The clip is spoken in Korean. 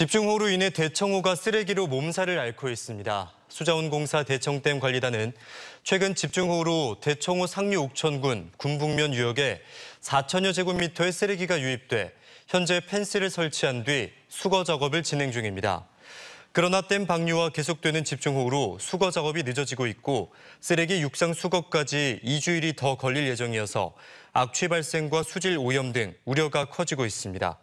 집중호우로 인해 대청호가 쓰레기로 몸살을 앓고 있습니다. 수자원공사 대청댐 관리단은 최근 집중호우로 대청호 상류 옥천군 군북면 유역에 4천여 제곱미터의 쓰레기가 유입돼 현재 펜스를 설치한 뒤 수거 작업을 진행 중입니다. 그러나 댐 방류와 계속되는 집중호우로 수거 작업이 늦어지고 있고 쓰레기 육상 수거까지 2주일이 더 걸릴 예정이어서 악취 발생과 수질 오염 등 우려가 커지고 있습니다.